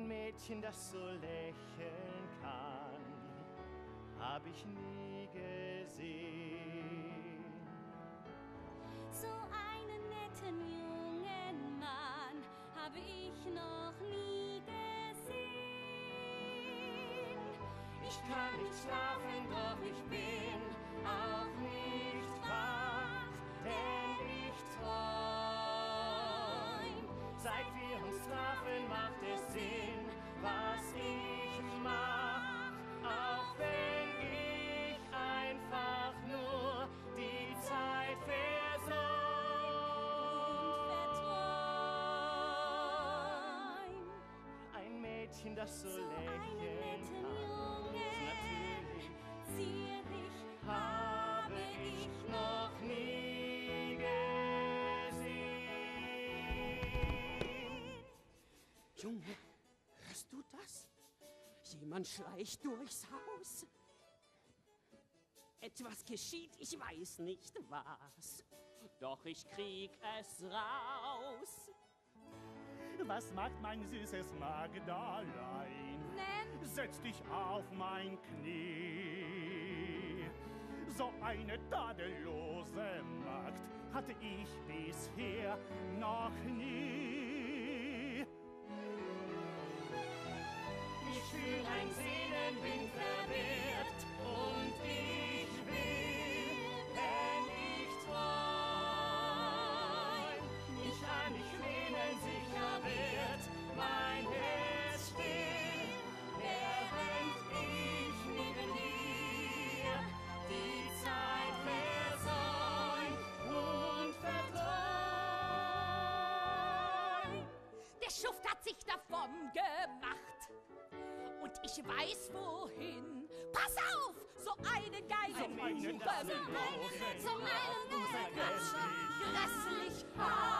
Ein Mädchen, das so lächeln kann, hab ich nie gesehen. So einen netten jungen Mann habe ich noch nie gesehen. Ich kann nicht schlafen, doch ich bin auch nicht wach, denn ich träum. Seit wir uns trafen, macht es Sinn, Mädchen, das so, So lächeln kann. Natürlich zierlich habe ich noch nie gesehen. Junge, hörst du das? Jemand schleicht durchs Haus. Etwas geschieht, ich weiß nicht was. Doch ich krieg es raus. Was macht mein süßes Magdalein? Nenn Setz dich auf mein Knie. So eine tadellose Magd hatte ich bisher noch nie. Ich fühl ein Seelenwind verwehrt und ich Schuft hat sich davon gemacht. Und ich weiß wohin. Pass auf! So eine geile Ein Mädchen, Hure. das so So eine, groß so eine Unser Grässlich habe ich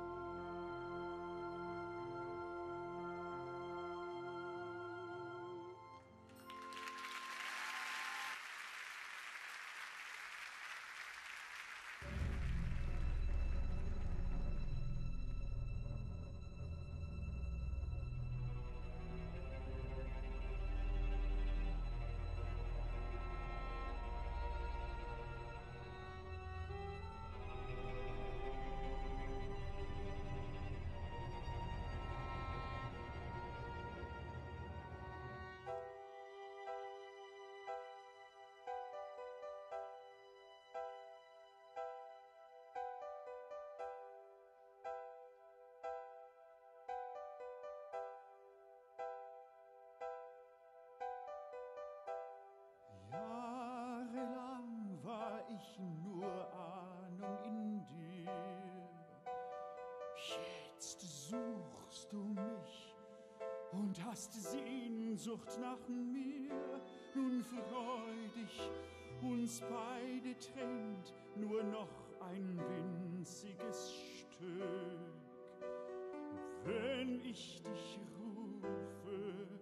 und hast Sehnsucht nach mir. Nun freudig uns beide trennt nur noch ein winziges Stück. Wenn ich dich rufe,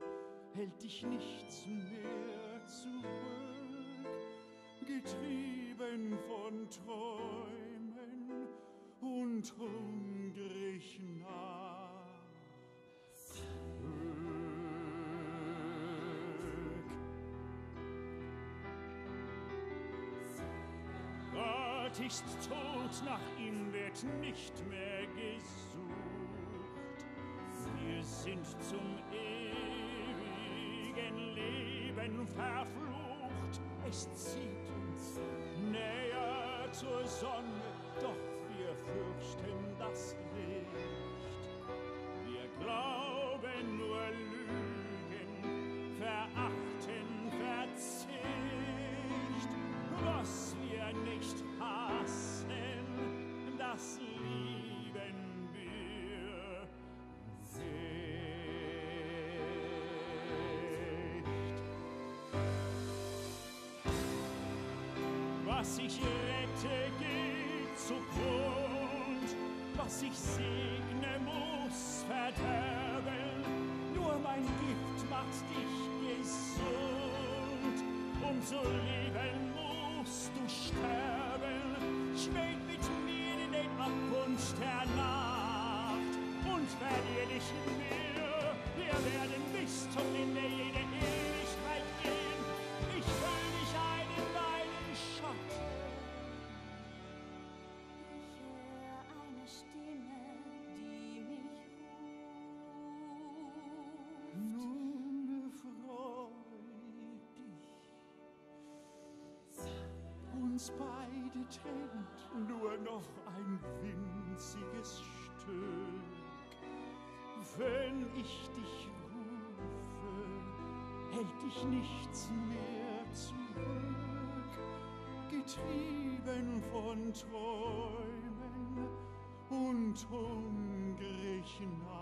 hält dich nichts mehr zurück, getrieben von Träumen und hungrig Gott ist tot, nach ihm wird nicht mehr gesucht. Wir sind zum ewigen Leben verflucht. Es zieht uns näher zur Sonne, doch wir fürchten das Was ich rette, geht zugrund. Was ich segne, muss verderben. Nur mein Gift macht dich gesund. Um zu leben musst du sterben. Schweig mit mir in den Abgrund der trennt nur noch ein winziges Stück. Wenn ich dich rufe, hält dich nichts mehr zurück. Getrieben von Träumen und hungrig nach